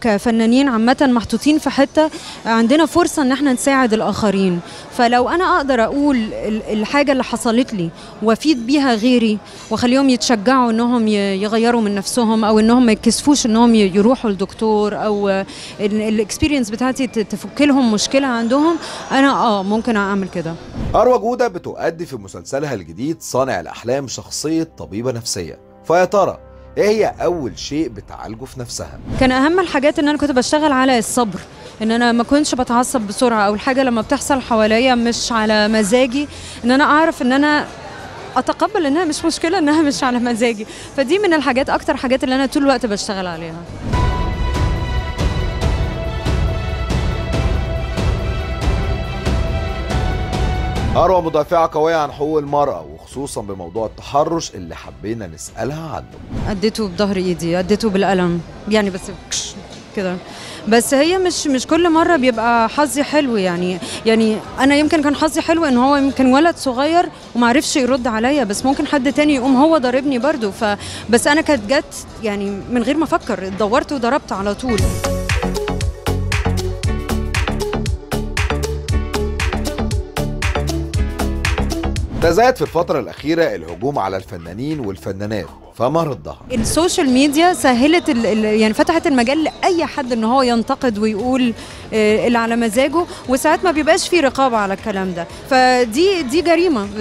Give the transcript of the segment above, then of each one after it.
كفنانين عامة محطوطين في حتة عندنا فرصة إن إحنا نساعد الآخرين. فلو أنا أقدر أقول ال- الحاجة اللي حصلت لي وأفيد بيها غيري وأخليهم يتشجعوا إنهم يغيروا من نفسهم أو إنهم ما يتكسفوش إنهم يروحوا لدكتور أو الاكسبيرينس بتاعتي تفك لهم مشكلة عندهم أنا آه ممكن أعمل كده. أروى جودة بتؤدي في مسلسلها الجديد صانع الأحلام شخصية طبيبة نفسية. فيا ترى إيه هي أول شيء بتعالجه في نفسها؟ كان أهم الحاجات إن أنا كنت بشتغل على الصبر إن أنا ما كنتش بتعصب بسرعة أو الحاجة لما بتحصل حواليا مش على مزاجي إن أنا أعرف إن أنا أتقبل إنها مش مشكلة إنها مش على مزاجي فدي من الحاجات أكتر حاجات اللي أنا طول الوقت بشتغل عليها أروى مدافعة قوية عن حقوق المرأة وخصوصا بموضوع التحرش اللي حبينا نسألها عنه. أديته بظهر إيدي أديته بالقلم يعني بس كده. بس هي مش مش كل مرة بيبقى حظي حلو يعني. يعني أنا يمكن كان حظي حلو إن هو يمكن ولد صغير وما عرفش يرد عليا بس ممكن حد تاني يقوم هو ضاربني برضو فبس أنا كانت جت يعني من غير ما أفكر دورت وضربت على طول. تزايد في الفترة الأخيرة الهجوم على الفنانين والفنانات فما ردها؟ ال social media سهلت يعني فتحت المجال لأي حد إن هو ينتقد ويقول آه، اللي على مزاجه وساعات ما بيبقاش في رقابة على الكلام ده. فدي دي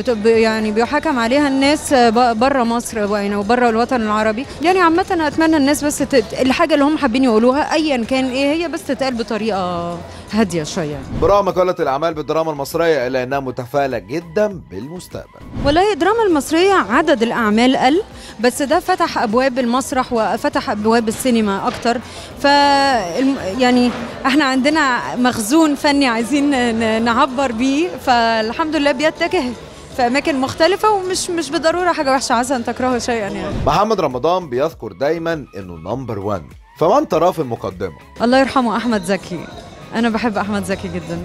ب- يعني بيحكم عليها الناس بره مصر يعني وبره الوطن العربي. يعني عامة أتمنى الناس بس تت... الحاجة اللي هم حابين يقولوها ايا كان إيه هي بس تتقال بطريقة هادية شوية. برغم قلة الأعمال بالدراما المصرية إلا أنها متفائلة جدا بالمستقبل. والله الدراما المصرية عدد الأعمال قل بس ده فتح أبواب المسرح وفتح أبواب السينما أكتر. ف يعني إحنا عندنا مخزون فني عايزين نعبر بيه فالحمد لله بيتجه في أماكن مختلفة ومش مش بالضرورة حاجة وحشة. عسى أن تكرهوا شيئا يعني. محمد رمضان بيذكر دايما أنه نمبر 1 فمن تراه في المقدمة؟ الله يرحمه أحمد زكي. أنا بحب أحمد زكي جدا.